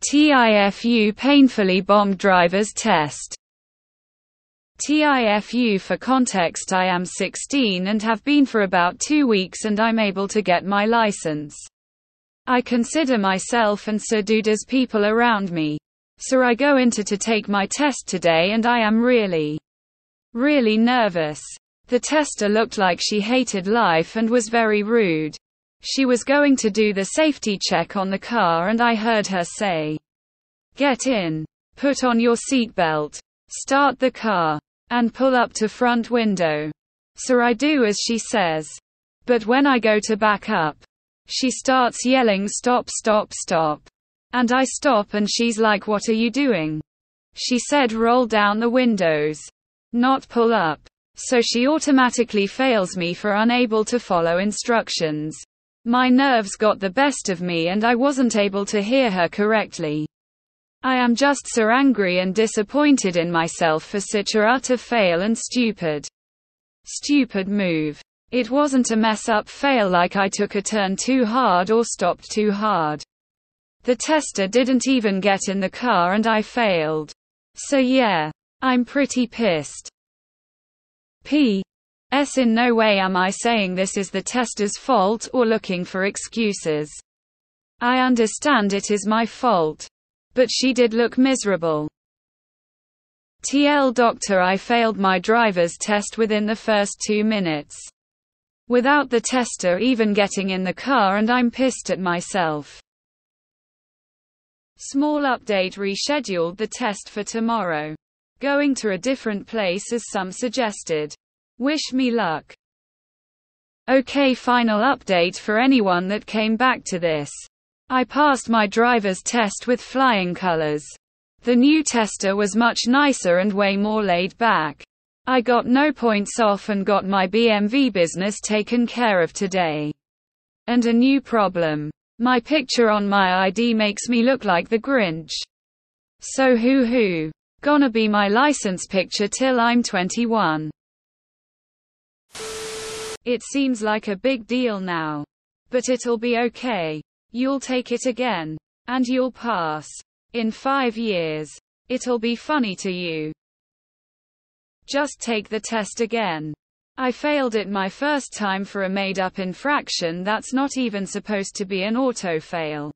TIFU painfully bombed driver's test. TIFU for context I am 16 and have been for about two weeks and I'm able to get my license. I consider myself and so do does people around me. So I go into to take my test today and I am really, really nervous. The tester looked like she hated life and was very rude. She was going to do the safety check on the car and I heard her say, Get in. Put on your seatbelt. Start the car. And pull up to front window. So I do as she says. But when I go to back up, she starts yelling stop stop stop. And I stop and she's like what are you doing? She said roll down the windows. Not pull up. So she automatically fails me for unable to follow instructions. My nerves got the best of me and I wasn't able to hear her correctly. I am just so angry and disappointed in myself for such a utter fail and stupid. Stupid move. It wasn't a mess up fail like I took a turn too hard or stopped too hard. The tester didn't even get in the car and I failed. So yeah. I'm pretty pissed. P. S. In no way am I saying this is the tester's fault or looking for excuses. I understand it is my fault. But she did look miserable. TL Doctor I failed my driver's test within the first two minutes. Without the tester even getting in the car and I'm pissed at myself. Small update rescheduled the test for tomorrow. Going to a different place as some suggested. Wish me luck. Okay final update for anyone that came back to this. I passed my driver's test with flying colors. The new tester was much nicer and way more laid back. I got no points off and got my BMV business taken care of today. And a new problem. My picture on my ID makes me look like the Grinch. So hoo hoo. Gonna be my license picture till I'm 21. It seems like a big deal now. But it'll be okay. You'll take it again. And you'll pass. In five years. It'll be funny to you. Just take the test again. I failed it my first time for a made up infraction that's not even supposed to be an auto fail.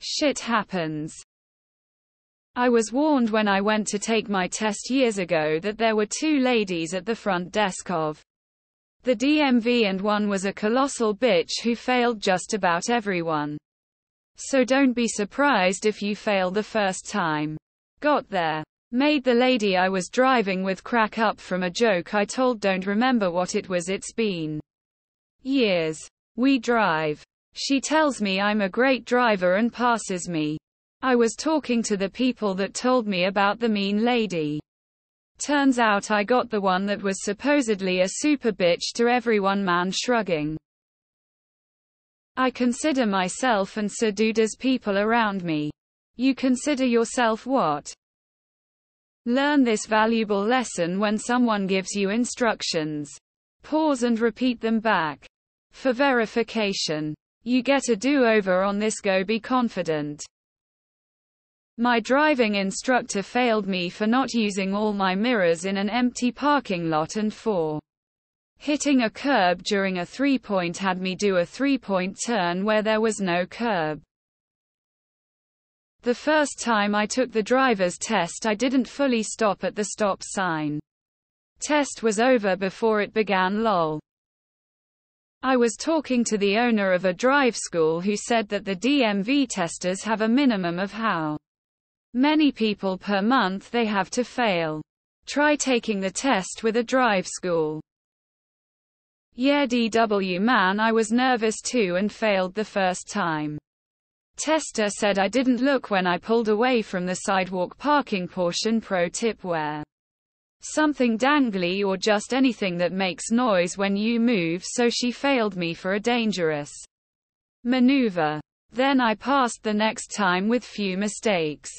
Shit happens. I was warned when I went to take my test years ago that there were two ladies at the front desk of the DMV and one was a colossal bitch who failed just about everyone. So don't be surprised if you fail the first time. Got there. Made the lady I was driving with crack up from a joke I told don't remember what it was it's been. Years. We drive. She tells me I'm a great driver and passes me. I was talking to the people that told me about the mean lady. Turns out I got the one that was supposedly a super bitch to everyone man shrugging. I consider myself and so do does people around me. You consider yourself what? Learn this valuable lesson when someone gives you instructions. Pause and repeat them back. For verification. You get a do-over on this go be confident. My driving instructor failed me for not using all my mirrors in an empty parking lot and for hitting a curb during a three-point had me do a three-point turn where there was no curb. The first time I took the driver's test I didn't fully stop at the stop sign. Test was over before it began lol. I was talking to the owner of a drive school who said that the DMV testers have a minimum of how Many people per month they have to fail. Try taking the test with a drive school. Yeah DW man I was nervous too and failed the first time. Tester said I didn't look when I pulled away from the sidewalk parking portion pro tip where something dangly or just anything that makes noise when you move so she failed me for a dangerous maneuver. Then I passed the next time with few mistakes.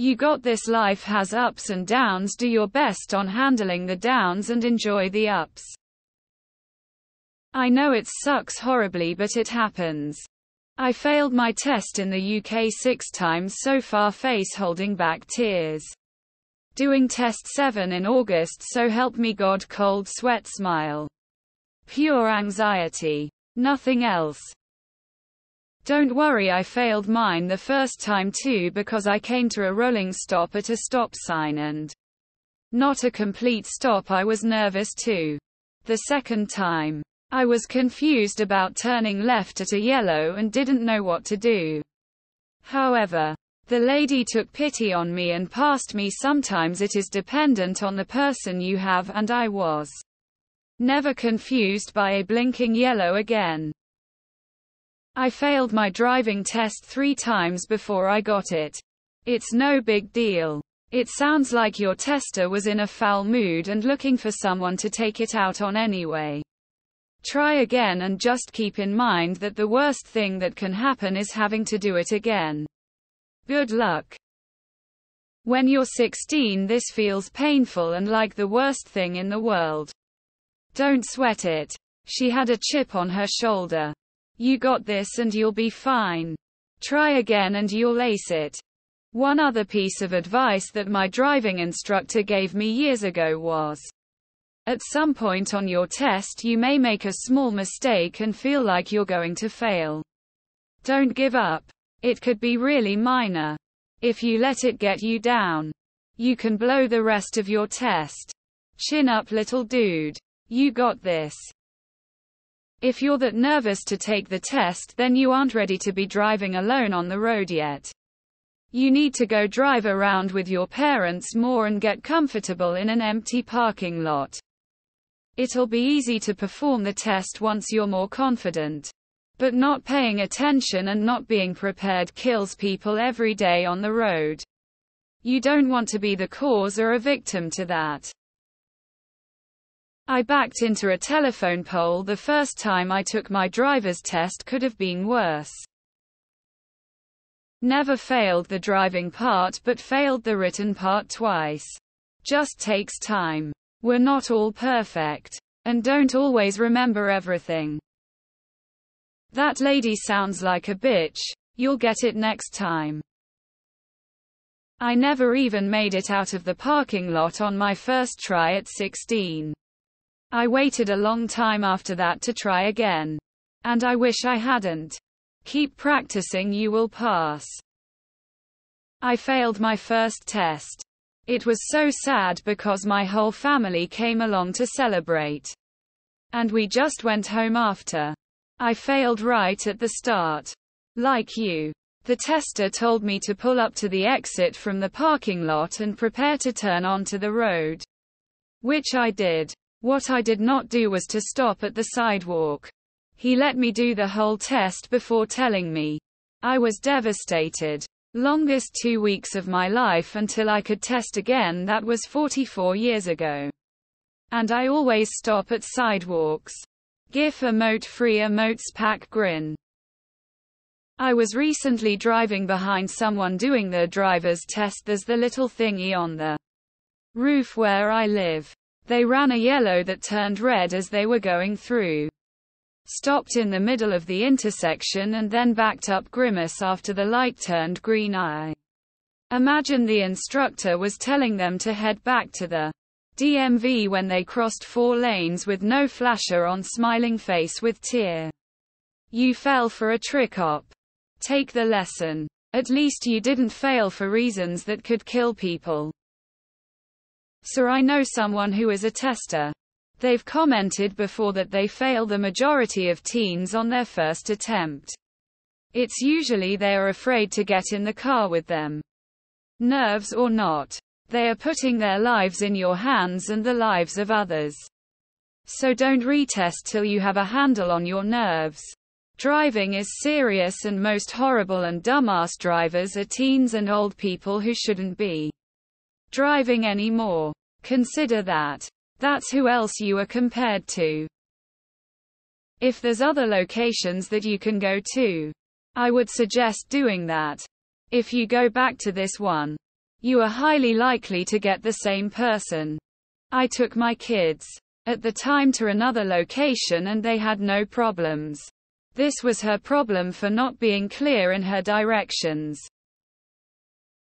You got this life has ups and downs do your best on handling the downs and enjoy the ups. I know it sucks horribly but it happens. I failed my test in the UK six times so far face holding back tears. Doing test 7 in August so help me God cold sweat smile. Pure anxiety. Nothing else. Don't worry I failed mine the first time too because I came to a rolling stop at a stop sign and not a complete stop I was nervous too. The second time. I was confused about turning left at a yellow and didn't know what to do. However, the lady took pity on me and passed me sometimes it is dependent on the person you have and I was never confused by a blinking yellow again. I failed my driving test three times before I got it. It's no big deal. It sounds like your tester was in a foul mood and looking for someone to take it out on anyway. Try again and just keep in mind that the worst thing that can happen is having to do it again. Good luck. When you're 16 this feels painful and like the worst thing in the world. Don't sweat it. She had a chip on her shoulder. You got this and you'll be fine. Try again and you'll ace it. One other piece of advice that my driving instructor gave me years ago was At some point on your test, you may make a small mistake and feel like you're going to fail. Don't give up. It could be really minor. If you let it get you down, you can blow the rest of your test. Chin up, little dude. You got this. If you're that nervous to take the test, then you aren't ready to be driving alone on the road yet. You need to go drive around with your parents more and get comfortable in an empty parking lot. It'll be easy to perform the test once you're more confident. But not paying attention and not being prepared kills people every day on the road. You don't want to be the cause or a victim to that. I backed into a telephone pole the first time I took my driver's test could have been worse. Never failed the driving part but failed the written part twice. Just takes time. We're not all perfect. And don't always remember everything. That lady sounds like a bitch. You'll get it next time. I never even made it out of the parking lot on my first try at 16. I waited a long time after that to try again. And I wish I hadn't. Keep practicing you will pass. I failed my first test. It was so sad because my whole family came along to celebrate. And we just went home after. I failed right at the start. Like you. The tester told me to pull up to the exit from the parking lot and prepare to turn onto the road. Which I did. What I did not do was to stop at the sidewalk. He let me do the whole test before telling me. I was devastated. Longest two weeks of my life until I could test again that was 44 years ago. And I always stop at sidewalks. GIF emote free emotes pack grin. I was recently driving behind someone doing their driver's test. There's the little thingy on the roof where I live. They ran a yellow that turned red as they were going through. Stopped in the middle of the intersection and then backed up grimace after the light turned green I. Imagine the instructor was telling them to head back to the DMV when they crossed four lanes with no flasher on smiling face with tear. You fell for a trick op. Take the lesson. At least you didn't fail for reasons that could kill people. Sir I know someone who is a tester. They've commented before that they fail the majority of teens on their first attempt. It's usually they are afraid to get in the car with them. Nerves or not. They are putting their lives in your hands and the lives of others. So don't retest till you have a handle on your nerves. Driving is serious and most horrible and dumbass drivers are teens and old people who shouldn't be driving anymore. Consider that. That's who else you are compared to. If there's other locations that you can go to, I would suggest doing that. If you go back to this one, you are highly likely to get the same person. I took my kids at the time to another location and they had no problems. This was her problem for not being clear in her directions.